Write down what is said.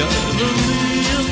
Yarım